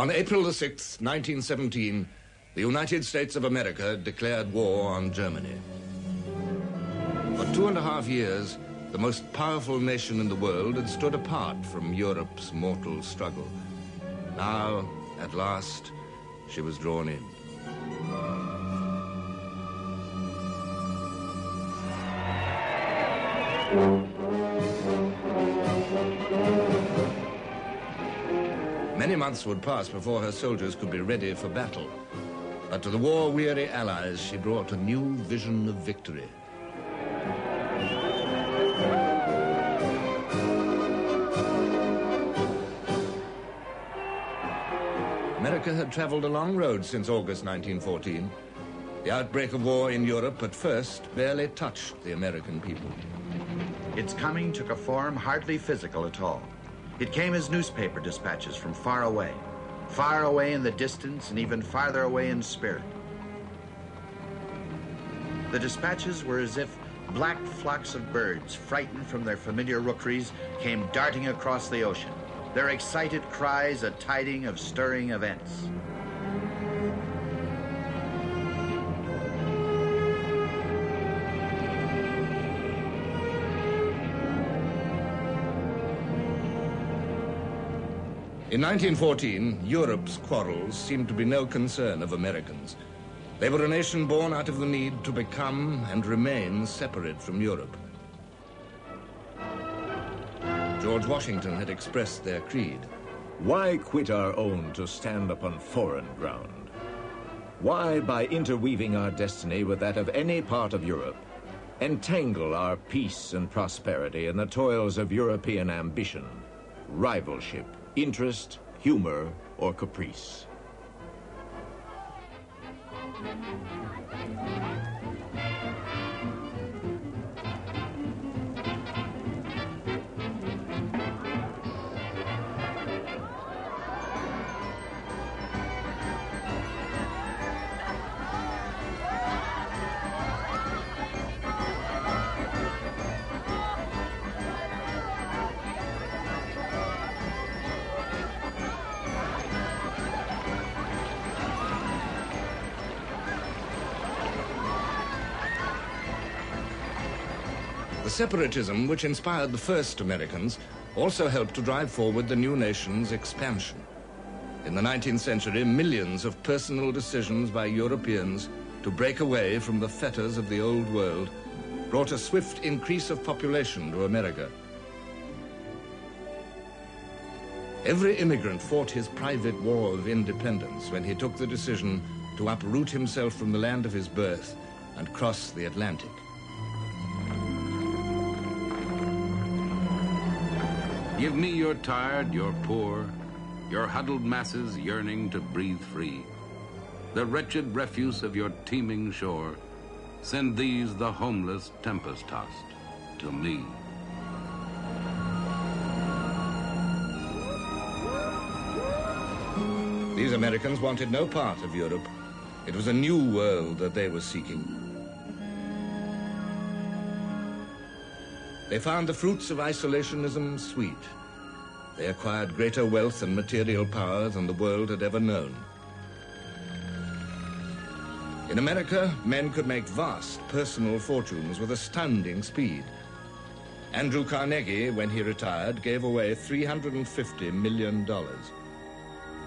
On April the 6th, 1917, the United States of America declared war on Germany. For two and a half years, the most powerful nation in the world had stood apart from Europe's mortal struggle. Now, at last, she was drawn in. Many months would pass before her soldiers could be ready for battle. But to the war-weary Allies, she brought a new vision of victory. America had traveled a long road since August 1914. The outbreak of war in Europe at first barely touched the American people. Its coming took a form hardly physical at all. It came as newspaper dispatches from far away, far away in the distance and even farther away in spirit. The dispatches were as if black flocks of birds, frightened from their familiar rookeries, came darting across the ocean, their excited cries a tiding of stirring events. In 1914, Europe's quarrels seemed to be no concern of Americans. They were a nation born out of the need to become and remain separate from Europe. George Washington had expressed their creed. Why quit our own to stand upon foreign ground? Why, by interweaving our destiny with that of any part of Europe, entangle our peace and prosperity in the toils of European ambition, rivalship, interest, humor, or caprice. The separatism which inspired the first Americans also helped to drive forward the new nation's expansion. In the 19th century, millions of personal decisions by Europeans to break away from the fetters of the old world brought a swift increase of population to America. Every immigrant fought his private war of independence when he took the decision to uproot himself from the land of his birth and cross the Atlantic. Give me your tired, your poor, your huddled masses yearning to breathe free. The wretched refuse of your teeming shore. Send these, the homeless, tempest tossed, to me. These Americans wanted no part of Europe. It was a new world that they were seeking. They found the fruits of isolationism sweet. They acquired greater wealth and material power than the world had ever known. In America, men could make vast personal fortunes with astounding speed. Andrew Carnegie, when he retired, gave away $350 million.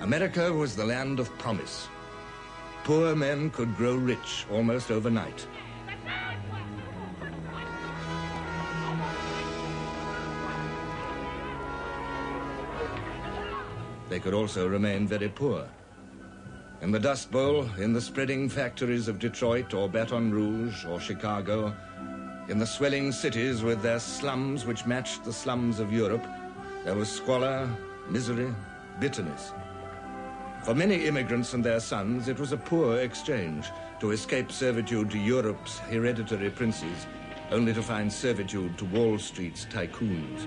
America was the land of promise. Poor men could grow rich almost overnight. They could also remain very poor. In the Dust Bowl, in the spreading factories of Detroit or Baton Rouge or Chicago, in the swelling cities with their slums which matched the slums of Europe, there was squalor, misery, bitterness. For many immigrants and their sons, it was a poor exchange to escape servitude to Europe's hereditary princes, only to find servitude to Wall Street's tycoons.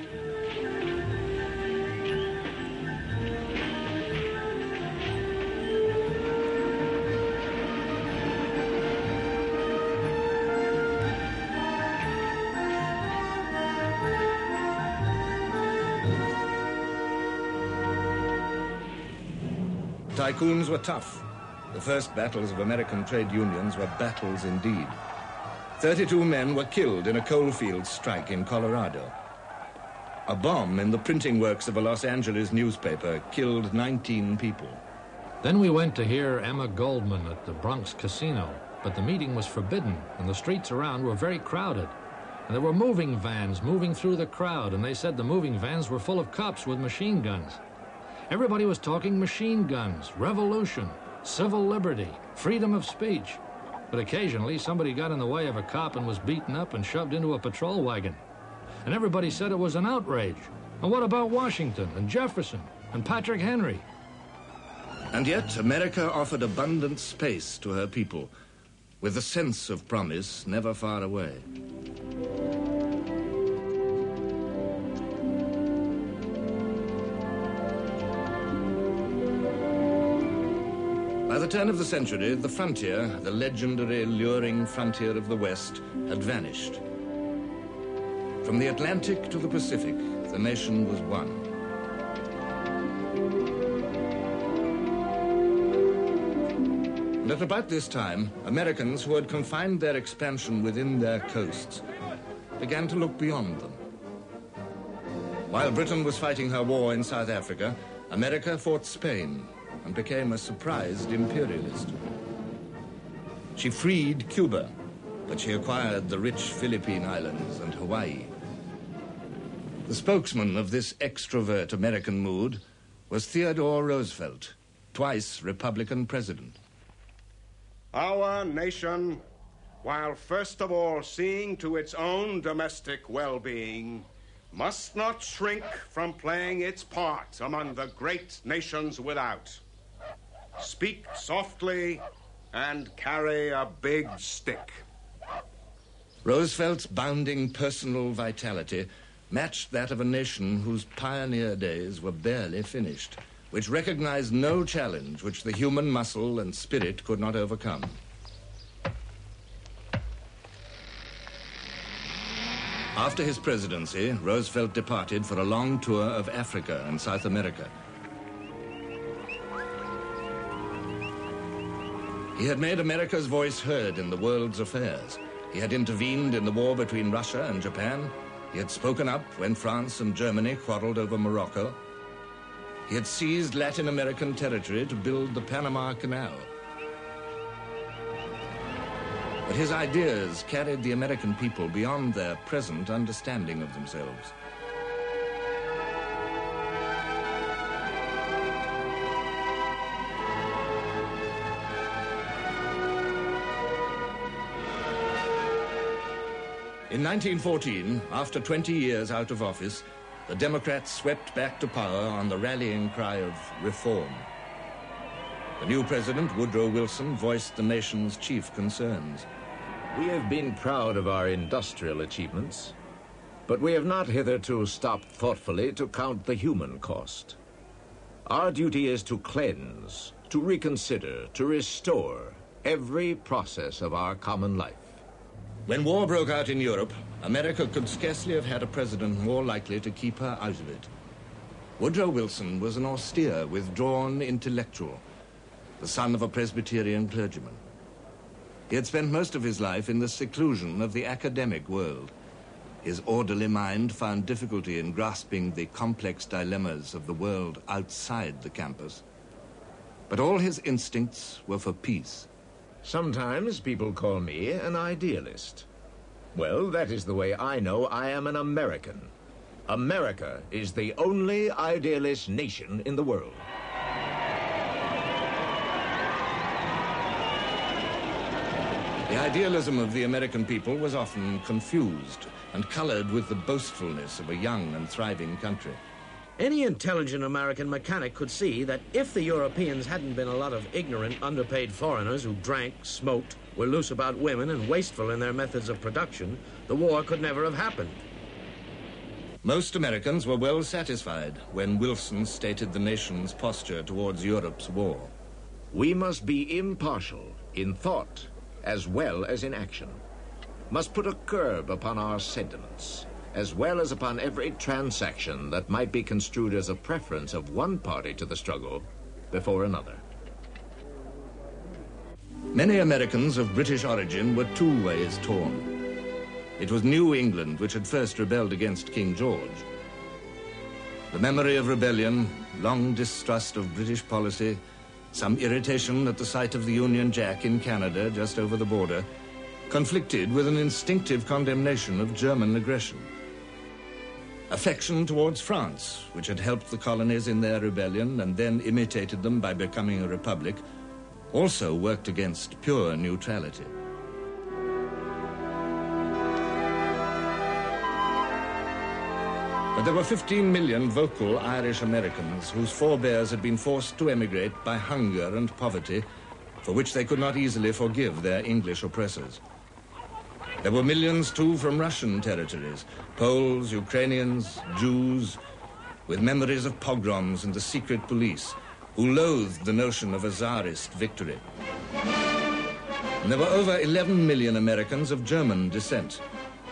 Tycoons were tough. The first battles of American trade unions were battles indeed. 32 men were killed in a coalfield strike in Colorado. A bomb in the printing works of a Los Angeles newspaper killed 19 people. Then we went to hear Emma Goldman at the Bronx Casino, but the meeting was forbidden, and the streets around were very crowded. And there were moving vans moving through the crowd, and they said the moving vans were full of cops with machine guns. Everybody was talking machine guns, revolution, civil liberty, freedom of speech. But occasionally somebody got in the way of a cop and was beaten up and shoved into a patrol wagon. And everybody said it was an outrage. And what about Washington and Jefferson and Patrick Henry? And yet, America offered abundant space to her people, with a sense of promise never far away. By the turn of the century, the frontier, the legendary luring frontier of the West, had vanished. From the Atlantic to the Pacific, the nation was one. And at about this time, Americans who had confined their expansion within their coasts began to look beyond them. While Britain was fighting her war in South Africa, America fought Spain and became a surprised imperialist. She freed Cuba, but she acquired the rich Philippine Islands and Hawaii. The spokesman of this extrovert American mood was Theodore Roosevelt, twice Republican president. Our nation, while first of all seeing to its own domestic well being, must not shrink from playing its part among the great nations without. Speak softly and carry a big stick. Roosevelt's bounding personal vitality matched that of a nation whose pioneer days were barely finished, which recognized no challenge which the human muscle and spirit could not overcome. After his presidency, Roosevelt departed for a long tour of Africa and South America. He had made America's voice heard in the world's affairs. He had intervened in the war between Russia and Japan. He had spoken up when France and Germany quarreled over Morocco. He had seized Latin American territory to build the Panama Canal. But his ideas carried the American people beyond their present understanding of themselves. In 1914, after 20 years out of office, the Democrats swept back to power on the rallying cry of reform. The new president, Woodrow Wilson, voiced the nation's chief concerns. We have been proud of our industrial achievements, but we have not hitherto stopped thoughtfully to count the human cost. Our duty is to cleanse, to reconsider, to restore every process of our common life. When war broke out in Europe, America could scarcely have had a president more likely to keep her out of it. Woodrow Wilson was an austere, withdrawn intellectual, the son of a Presbyterian clergyman. He had spent most of his life in the seclusion of the academic world. His orderly mind found difficulty in grasping the complex dilemmas of the world outside the campus. But all his instincts were for peace. Sometimes people call me an idealist. Well, that is the way I know I am an American. America is the only idealist nation in the world. The idealism of the American people was often confused and colored with the boastfulness of a young and thriving country. Any intelligent American mechanic could see that if the Europeans hadn't been a lot of ignorant, underpaid foreigners who drank, smoked, were loose about women, and wasteful in their methods of production, the war could never have happened. Most Americans were well satisfied when Wilson stated the nation's posture towards Europe's war. We must be impartial in thought as well as in action, must put a curb upon our sentiments, as well as upon every transaction that might be construed as a preference of one party to the struggle before another. Many Americans of British origin were two ways torn. It was New England which had first rebelled against King George. The memory of rebellion, long distrust of British policy, some irritation at the sight of the Union Jack in Canada just over the border, conflicted with an instinctive condemnation of German aggression. Affection towards France, which had helped the colonies in their rebellion and then imitated them by becoming a republic, also worked against pure neutrality. But there were 15 million vocal Irish Americans whose forebears had been forced to emigrate by hunger and poverty, for which they could not easily forgive their English oppressors. There were millions, too, from Russian territories Poles, Ukrainians, Jews, with memories of pogroms and the secret police, who loathed the notion of a Tsarist victory. And there were over 11 million Americans of German descent,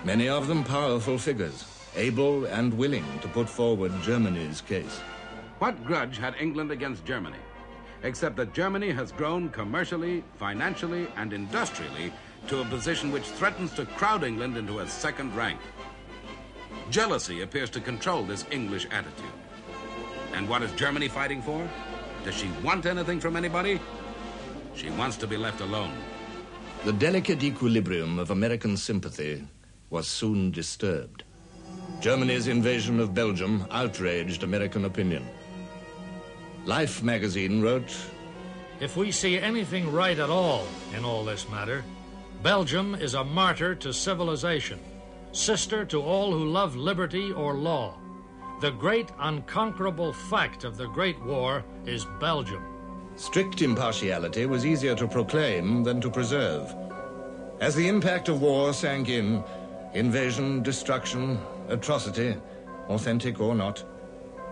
many of them powerful figures, able and willing to put forward Germany's case. What grudge had England against Germany? Except that Germany has grown commercially, financially, and industrially to a position which threatens to crowd England into a second rank. Jealousy appears to control this English attitude. And what is Germany fighting for? Does she want anything from anybody? She wants to be left alone. The delicate equilibrium of American sympathy was soon disturbed. Germany's invasion of Belgium outraged American opinion. Life magazine wrote, If we see anything right at all in all this matter, Belgium is a martyr to civilization, sister to all who love liberty or law. The great unconquerable fact of the Great War is Belgium. Strict impartiality was easier to proclaim than to preserve. As the impact of war sank in, invasion, destruction, atrocity, authentic or not,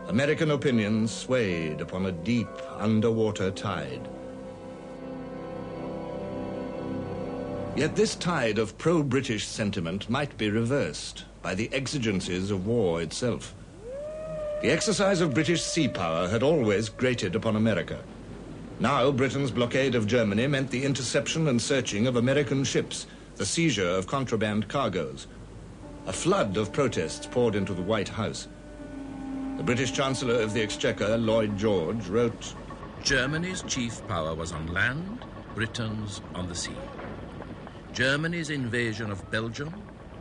American opinion swayed upon a deep underwater tide. Yet this tide of pro-British sentiment might be reversed by the exigencies of war itself. The exercise of British sea power had always grated upon America. Now Britain's blockade of Germany meant the interception and searching of American ships, the seizure of contraband cargoes. A flood of protests poured into the White House. The British Chancellor of the Exchequer, Lloyd George, wrote, Germany's chief power was on land, Britain's on the sea. Germany's invasion of Belgium,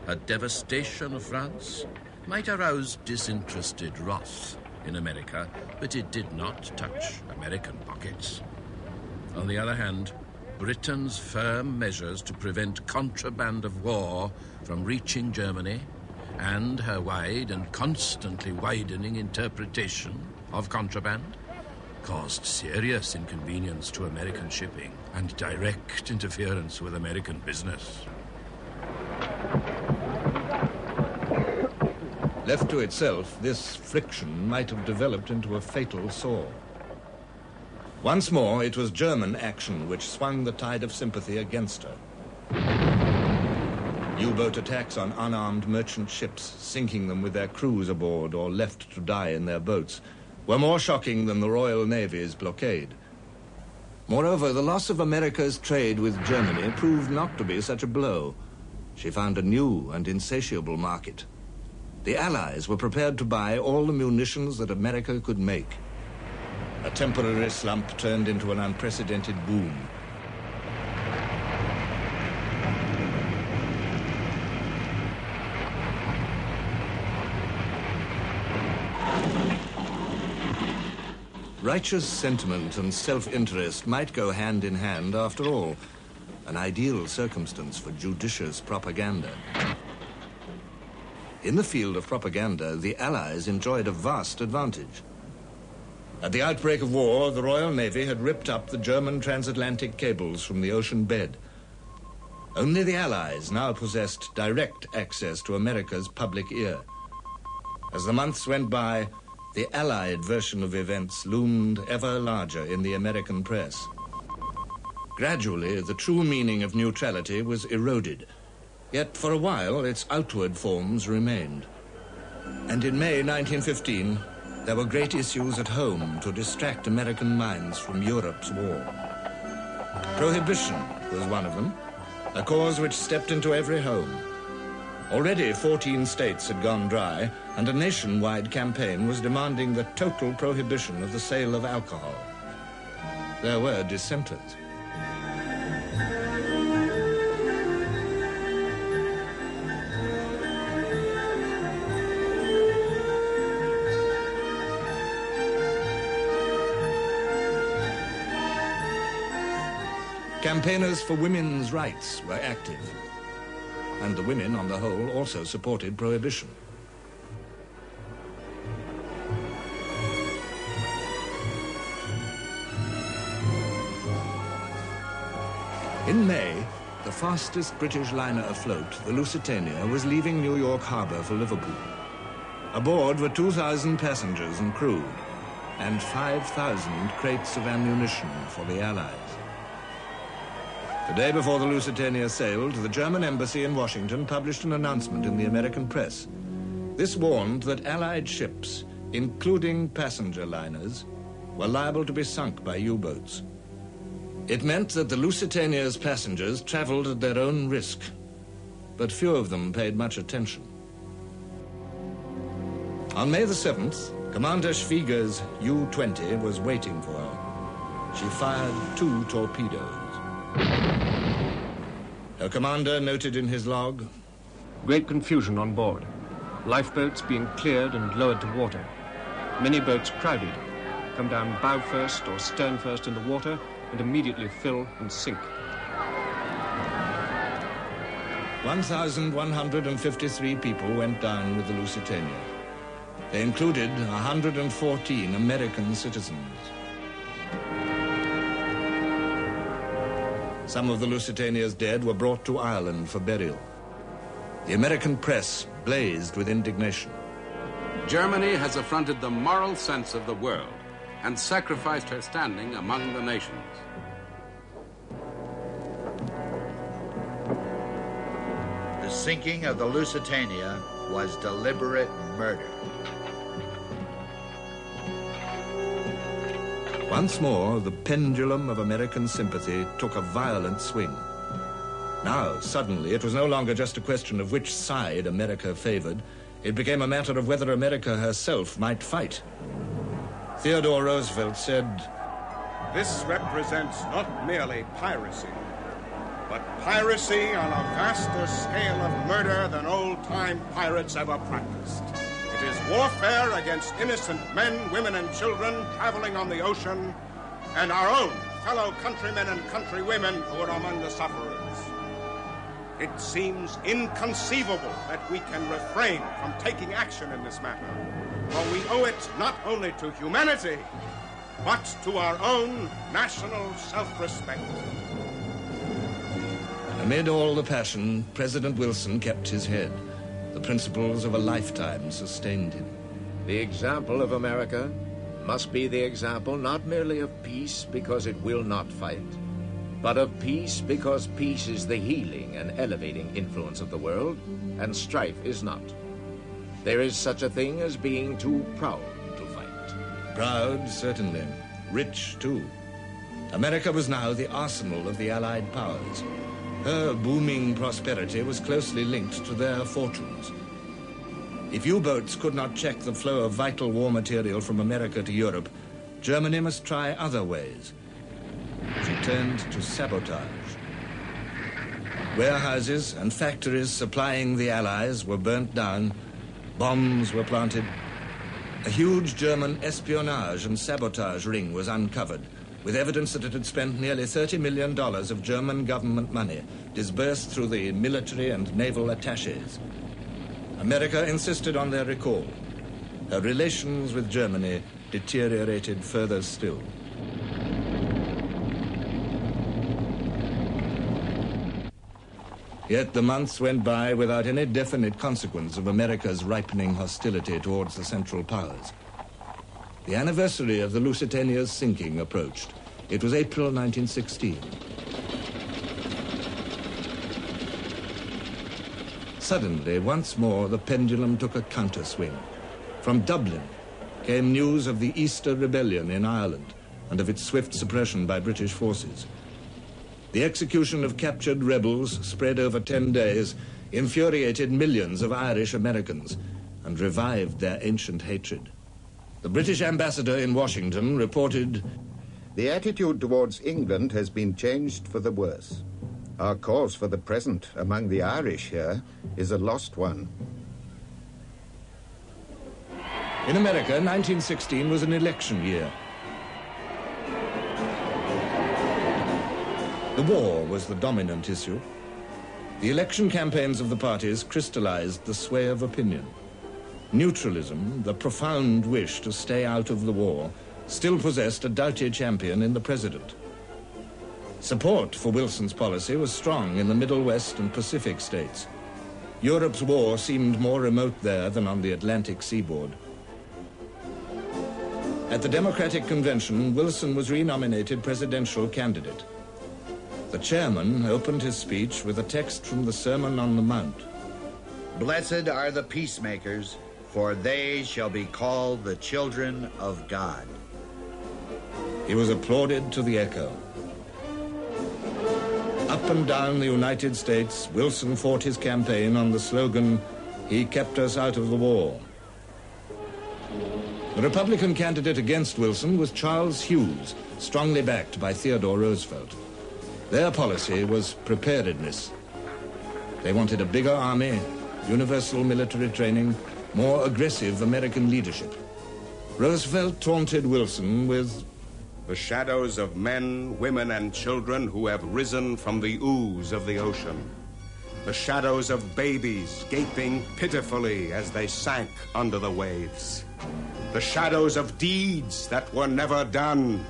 her devastation of France, might arouse disinterested wrath in America, but it did not touch American pockets. On the other hand, Britain's firm measures to prevent contraband of war from reaching Germany and her wide and constantly widening interpretation of contraband caused serious inconvenience to American shipping and direct interference with American business. Left to itself, this friction might have developed into a fatal sore. Once more, it was German action which swung the tide of sympathy against her. U-boat attacks on unarmed merchant ships, sinking them with their crews aboard or left to die in their boats, were more shocking than the Royal Navy's blockade. Moreover, the loss of America's trade with Germany proved not to be such a blow. She found a new and insatiable market. The Allies were prepared to buy all the munitions that America could make. A temporary slump turned into an unprecedented boom. Righteous sentiment and self-interest might go hand in hand after all. An ideal circumstance for judicious propaganda. In the field of propaganda, the Allies enjoyed a vast advantage. At the outbreak of war, the Royal Navy had ripped up the German transatlantic cables from the ocean bed. Only the Allies now possessed direct access to America's public ear. As the months went by, the Allied version of events loomed ever larger in the American press. Gradually, the true meaning of neutrality was eroded. Yet for a while, its outward forms remained. And in May 1915, there were great issues at home to distract American minds from Europe's war. Prohibition was one of them, a cause which stepped into every home. Already 14 states had gone dry, and a nationwide campaign was demanding the total prohibition of the sale of alcohol. There were dissenters. Campaigners for women's rights were active, and the women, on the whole, also supported prohibition. In May, the fastest British liner afloat, the Lusitania, was leaving New York Harbor for Liverpool. Aboard were 2,000 passengers and crew, and 5,000 crates of ammunition for the Allies. The day before the Lusitania sailed, the German embassy in Washington published an announcement in the American press. This warned that Allied ships, including passenger liners, were liable to be sunk by U-boats. It meant that the Lusitania's passengers traveled at their own risk, but few of them paid much attention. On May the 7th, Commander Schwieger's U-20 was waiting for her. She fired two torpedoes. Her commander noted in his log, Great confusion on board. Lifeboats being cleared and lowered to water. Many boats crowded. Come down bow first or stern first in the water and immediately fill and sink. 1,153 people went down with the Lusitania. They included 114 American citizens. Some of the Lusitania's dead were brought to Ireland for burial. The American press blazed with indignation. Germany has affronted the moral sense of the world and sacrificed her standing among the nations. The sinking of the Lusitania was deliberate murder. Once more, the pendulum of American sympathy took a violent swing. Now, suddenly, it was no longer just a question of which side America favored. It became a matter of whether America herself might fight. Theodore Roosevelt said, This represents not merely piracy, but piracy on a vaster scale of murder than old-time pirates ever practiced. It is warfare against innocent men, women, and children traveling on the ocean, and our own fellow countrymen and countrywomen who are among the sufferers. It seems inconceivable that we can refrain from taking action in this matter, for we owe it not only to humanity, but to our own national self-respect. Amid all the passion, President Wilson kept his head. The principles of a lifetime sustained him. The example of America must be the example not merely of peace because it will not fight, but of peace because peace is the healing and elevating influence of the world, and strife is not. There is such a thing as being too proud to fight. Proud, certainly. Rich, too. America was now the arsenal of the Allied powers. Her booming prosperity was closely linked to their fortunes. If U-boats could not check the flow of vital war material from America to Europe, Germany must try other ways. She turned to sabotage. Warehouses and factories supplying the Allies were burnt down, bombs were planted. A huge German espionage and sabotage ring was uncovered, with evidence that it had spent nearly $30 million of German government money, disbursed through the military and naval attaches. America insisted on their recall. Her relations with Germany deteriorated further still. Yet the months went by without any definite consequence of America's ripening hostility towards the Central Powers. The anniversary of the Lusitania's sinking approached. It was April 1916. Suddenly, once more, the pendulum took a counterswing. From Dublin came news of the Easter Rebellion in Ireland and of its swift suppression by British forces. The execution of captured rebels spread over 10 days infuriated millions of Irish Americans and revived their ancient hatred. The British ambassador in Washington reported The attitude towards England has been changed for the worse. Our cause for the present among the Irish here is a lost one. In America, 1916 was an election year. The war was the dominant issue. The election campaigns of the parties crystallized the sway of opinion. Neutralism, the profound wish to stay out of the war, still possessed a doughty champion in the president. Support for Wilson's policy was strong in the Middle West and Pacific states. Europe's war seemed more remote there than on the Atlantic seaboard. At the Democratic Convention, Wilson was renominated presidential candidate. The chairman opened his speech with a text from the Sermon on the Mount. Blessed are the peacemakers, for they shall be called the children of God. He was applauded to the echo. Up and down the United States, Wilson fought his campaign on the slogan, He kept us out of the war. The Republican candidate against Wilson was Charles Hughes, strongly backed by Theodore Roosevelt. Their policy was preparedness. They wanted a bigger army, universal military training, more aggressive American leadership. Roosevelt taunted Wilson with the shadows of men, women, and children who have risen from the ooze of the ocean. The shadows of babies gaping pitifully as they sank under the waves. The shadows of deeds that were never done.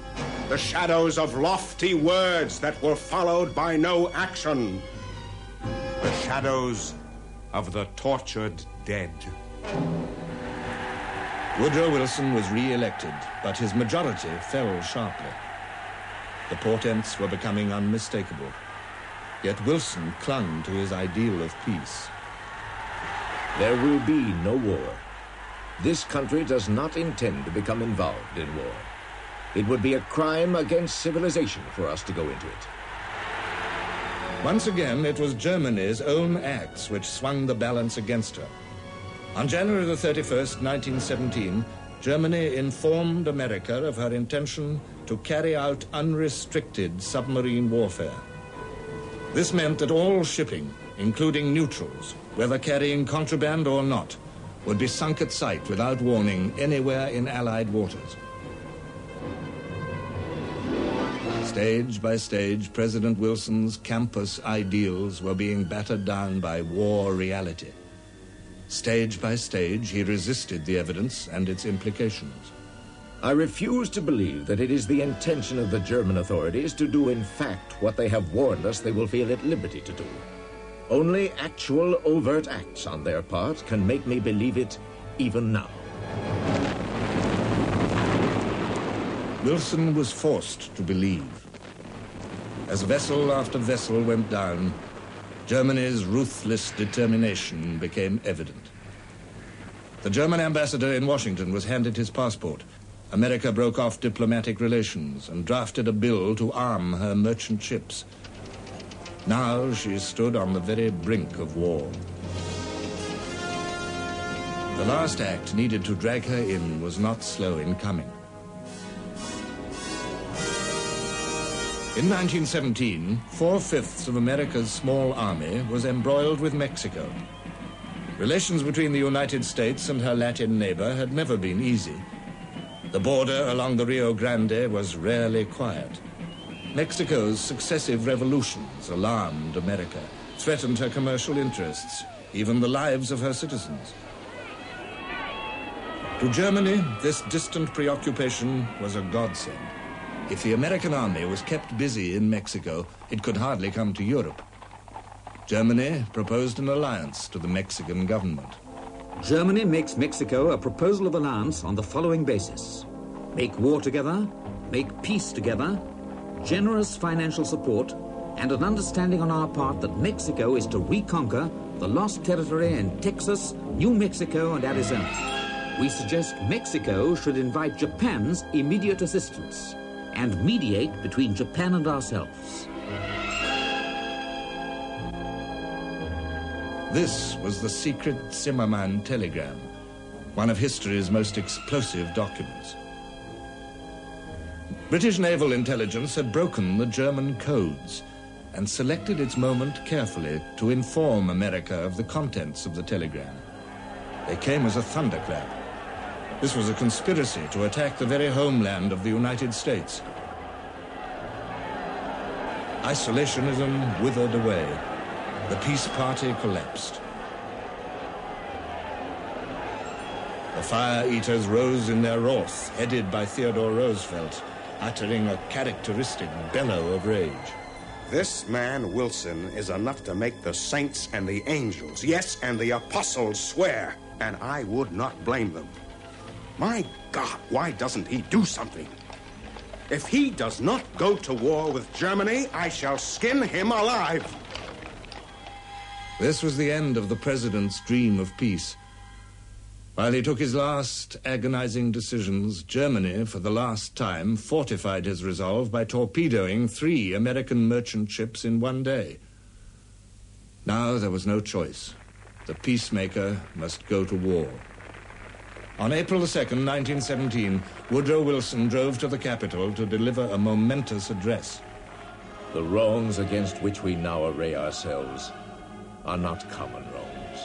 The shadows of lofty words that were followed by no action. The shadows of the tortured dead. Woodrow Wilson was re-elected, but his majority fell sharply. The portents were becoming unmistakable. Yet Wilson clung to his ideal of peace. There will be no war. This country does not intend to become involved in war. It would be a crime against civilization for us to go into it. Once again, it was Germany's own acts which swung the balance against her. On January the 31st, 1917, Germany informed America of her intention to carry out unrestricted submarine warfare. This meant that all shipping, including neutrals, whether carrying contraband or not, would be sunk at sight without warning anywhere in Allied waters. Stage by stage, President Wilson's campus ideals were being battered down by war reality. Stage by stage, he resisted the evidence and its implications. I refuse to believe that it is the intention of the German authorities to do in fact what they have warned us they will feel at liberty to do. Only actual overt acts on their part can make me believe it even now. Wilson was forced to believe. As vessel after vessel went down, Germany's ruthless determination became evident. The German ambassador in Washington was handed his passport. America broke off diplomatic relations and drafted a bill to arm her merchant ships. Now she stood on the very brink of war. The last act needed to drag her in was not slow in coming. In 1917, four-fifths of America's small army was embroiled with Mexico. Relations between the United States and her Latin neighbor had never been easy. The border along the Rio Grande was rarely quiet. Mexico's successive revolutions alarmed America, threatened her commercial interests, even the lives of her citizens. To Germany, this distant preoccupation was a godsend. If the American army was kept busy in Mexico, it could hardly come to Europe. Germany proposed an alliance to the Mexican government. Germany makes Mexico a proposal of alliance on the following basis make war together, make peace together, generous financial support, and an understanding on our part that Mexico is to reconquer the lost territory in Texas, New Mexico, and Arizona. We suggest Mexico should invite Japan's immediate assistance and mediate between Japan and ourselves. This was the secret Zimmerman telegram, one of history's most explosive documents. British naval intelligence had broken the German codes and selected its moment carefully to inform America of the contents of the telegram. They came as a thunderclap. This was a conspiracy to attack the very homeland of the United States. Isolationism withered away. The peace party collapsed. The fire eaters rose in their wrath, headed by Theodore Roosevelt, uttering a characteristic bellow of rage. This man, Wilson, is enough to make the saints and the angels, yes, and the apostles swear, and I would not blame them. My God, why doesn't he do something? If he does not go to war with Germany, I shall skin him alive. This was the end of the president's dream of peace. While he took his last agonizing decisions, Germany, for the last time, fortified his resolve by torpedoing three American merchant ships in one day. Now there was no choice. The peacemaker must go to war. On April 2nd, 1917, Woodrow Wilson drove to the Capitol to deliver a momentous address. The wrongs against which we now array ourselves are not common wrongs.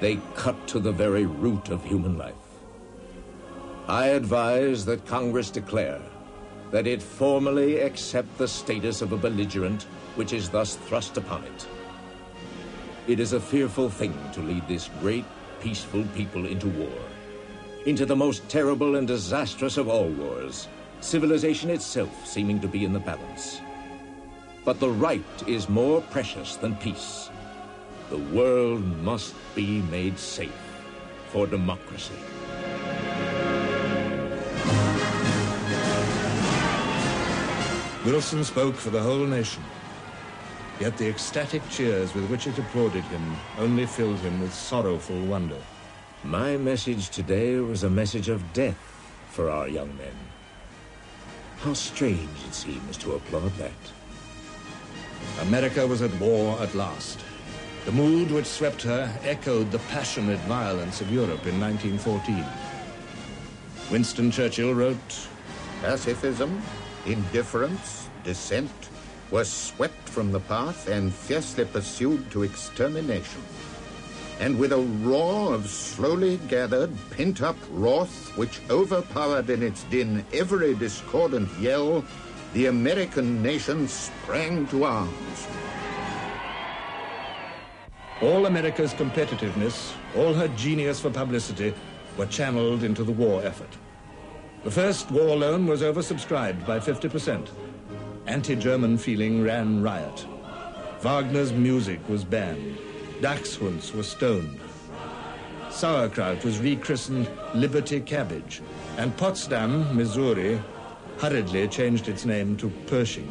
They cut to the very root of human life. I advise that Congress declare that it formally accept the status of a belligerent which is thus thrust upon it. It is a fearful thing to lead this great, peaceful people into war, into the most terrible and disastrous of all wars, civilization itself seeming to be in the balance. But the right is more precious than peace. The world must be made safe for democracy. Wilson spoke for the whole nation. Yet the ecstatic cheers with which it applauded him only filled him with sorrowful wonder. My message today was a message of death for our young men. How strange it seems to applaud that. America was at war at last. The mood which swept her echoed the passionate violence of Europe in 1914. Winston Churchill wrote, Pacifism, indifference, dissent were swept from the path and fiercely pursued to extermination. And with a roar of slowly gathered, pent-up wrath which overpowered in its din every discordant yell, the American nation sprang to arms. All America's competitiveness, all her genius for publicity, were channeled into the war effort. The first war loan was oversubscribed by 50%. Anti-German feeling ran riot. Wagner's music was banned. Dachshunds were stoned. Sauerkraut was rechristened Liberty Cabbage. And Potsdam, Missouri, hurriedly changed its name to Pershing.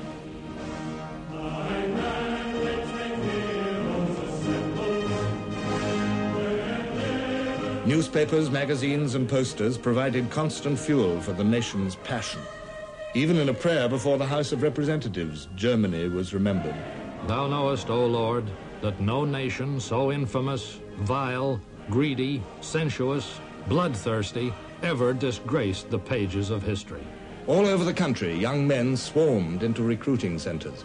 Newspapers, magazines, and posters provided constant fuel for the nation's passion. Even in a prayer before the House of Representatives, Germany was remembered. Thou knowest, O Lord, that no nation so infamous, vile, greedy, sensuous, bloodthirsty ever disgraced the pages of history. All over the country, young men swarmed into recruiting centers.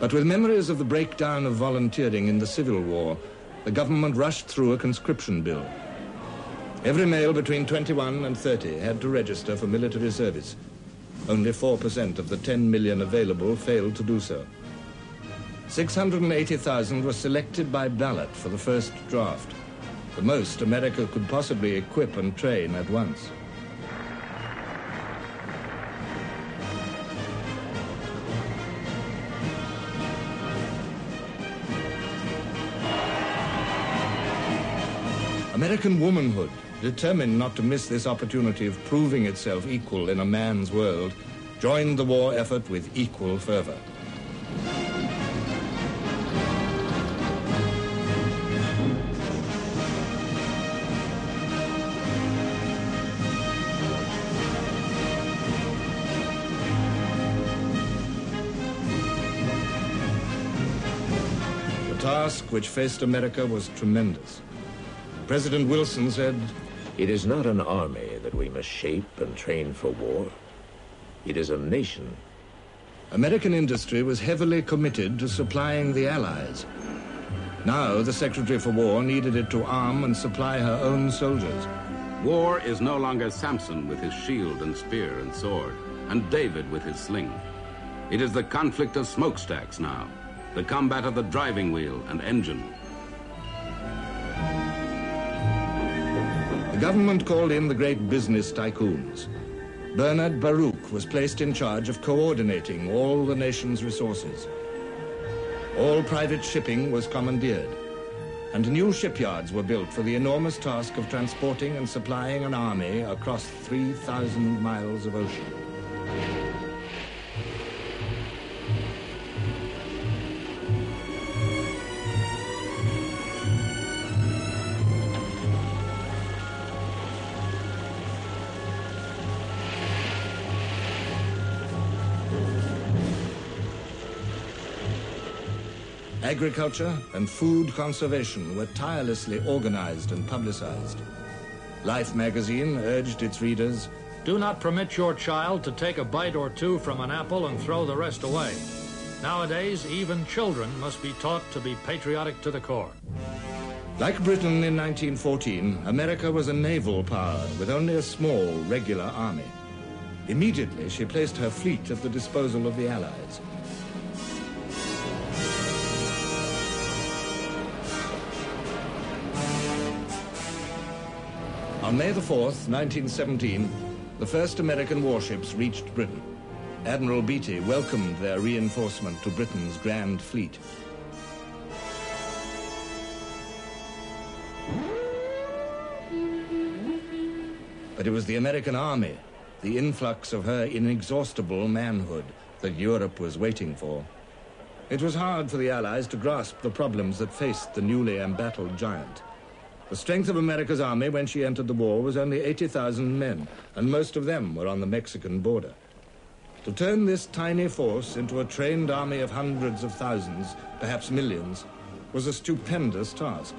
But with memories of the breakdown of volunteering in the Civil War, the government rushed through a conscription bill. Every male between 21 and 30 had to register for military service. Only 4% of the 10 million available failed to do so. 680,000 were selected by ballot for the first draft, the most America could possibly equip and train at once. American womanhood, determined not to miss this opportunity of proving itself equal in a man's world, joined the war effort with equal fervor. Task which faced America was tremendous. President Wilson said, It is not an army that we must shape and train for war. It is a nation. American industry was heavily committed to supplying the Allies. Now the Secretary for War needed it to arm and supply her own soldiers. War is no longer Samson with his shield and spear and sword, and David with his sling. It is the conflict of smokestacks now, the combat of the driving wheel and engine. The government called in the great business tycoons. Bernard Baruch was placed in charge of coordinating all the nation's resources. All private shipping was commandeered, and new shipyards were built for the enormous task of transporting and supplying an army across 3,000 miles of ocean. Agriculture and food conservation were tirelessly organized and publicized. Life magazine urged its readers Do not permit your child to take a bite or two from an apple and throw the rest away. Nowadays, even children must be taught to be patriotic to the core. Like Britain in 1914, America was a naval power with only a small regular army. Immediately, she placed her fleet at the disposal of the Allies. On May the 4th, 1917, the first American warships reached Britain. Admiral Beatty welcomed their reinforcement to Britain's Grand Fleet. But it was the American army, the influx of her inexhaustible manhood, that Europe was waiting for. It was hard for the Allies to grasp the problems that faced the newly embattled giant. The strength of America's army when she entered the war was only 80,000 men, and most of them were on the Mexican border. To turn this tiny force into a trained army of hundreds of thousands, perhaps millions, was a stupendous task.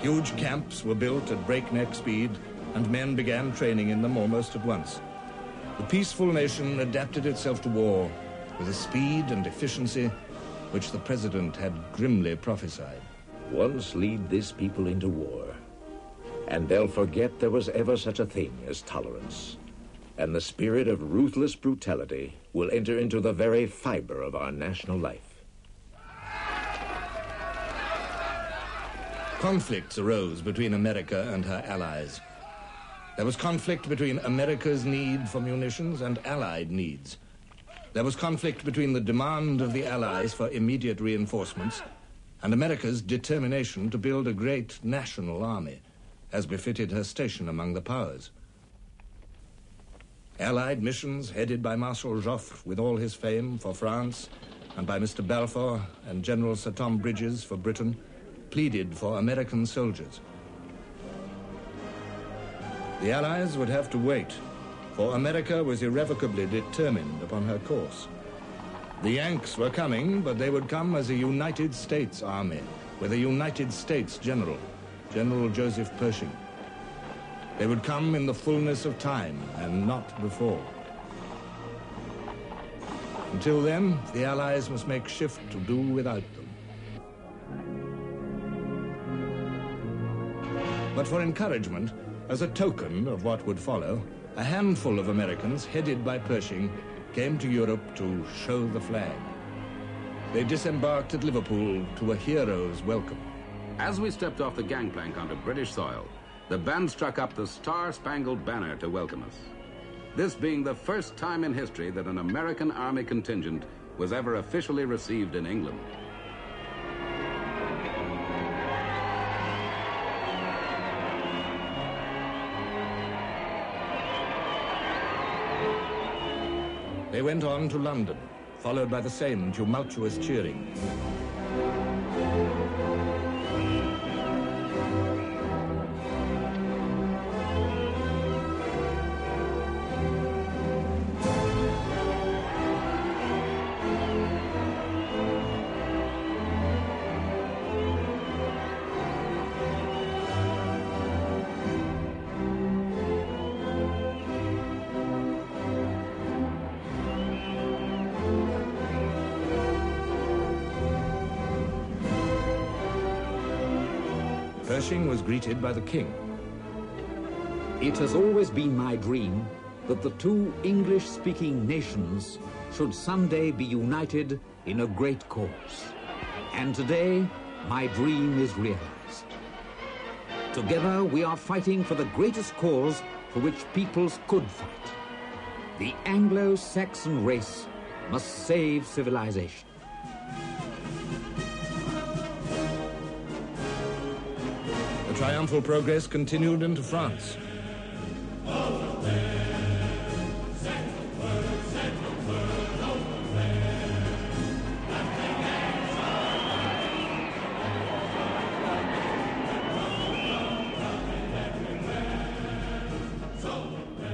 Huge camps were built at breakneck speed, and men began training in them almost at once. The peaceful nation adapted itself to war with a speed and efficiency which the president had grimly prophesied. Once lead this people into war, and they'll forget there was ever such a thing as tolerance. And the spirit of ruthless brutality will enter into the very fiber of our national life. Conflicts arose between America and her allies. There was conflict between America's need for munitions and Allied needs. There was conflict between the demand of the Allies for immediate reinforcements and America's determination to build a great national army, as befitted her station among the powers. Allied missions headed by Marshal Joffre with all his fame for France and by Mr. Balfour and General Sir Tom Bridges for Britain pleaded for American soldiers. The Allies would have to wait for America was irrevocably determined upon her course. The Yanks were coming, but they would come as a United States army, with a United States general, General Joseph Pershing. They would come in the fullness of time, and not before. Until then, the Allies must make shift to do without them. But for encouragement, as a token of what would follow, a handful of Americans, headed by Pershing, came to Europe to show the flag. They disembarked at Liverpool to a hero's welcome. As we stepped off the gangplank onto British soil, the band struck up the Star Spangled Banner to welcome us. This being the first time in history that an American Army contingent was ever officially received in England. They went on to London, followed by the same tumultuous cheering. Was greeted by the king. It has always been my dream that the two English-speaking nations should someday be united in a great cause. And today, my dream is realized. Together, we are fighting for the greatest cause for which peoples could fight. The Anglo-Saxon race must save civilization. The triumphal progress continued into France.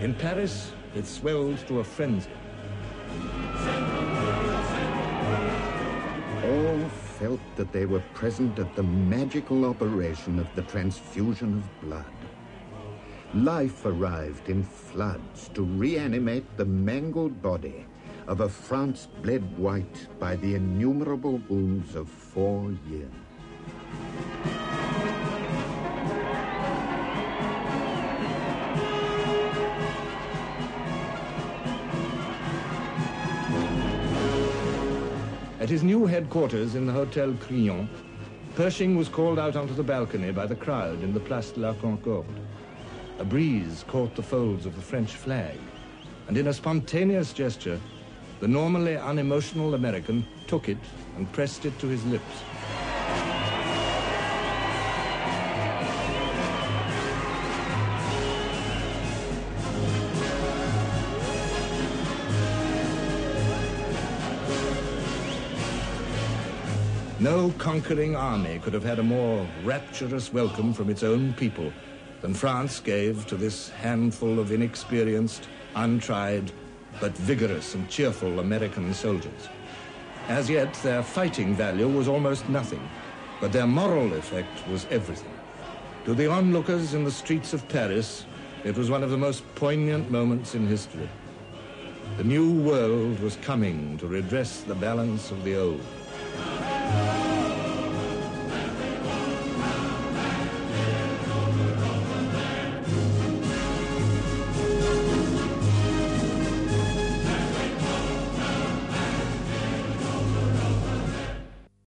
In Paris, it swelled to a frenzy. Felt that they were present at the magical operation of the transfusion of blood. Life arrived in floods to reanimate the mangled body of a France bled white by the innumerable wounds of four years. At his new headquarters in the Hotel Crillon, Pershing was called out onto the balcony by the crowd in the Place de la Concorde. A breeze caught the folds of the French flag, and in a spontaneous gesture, the normally unemotional American took it and pressed it to his lips. Conquering army could have had a more rapturous welcome from its own people than France gave to this handful of inexperienced, untried, but vigorous and cheerful American soldiers. As yet, their fighting value was almost nothing, but their moral effect was everything. To the onlookers in the streets of Paris, it was one of the most poignant moments in history. The new world was coming to redress the balance of the old.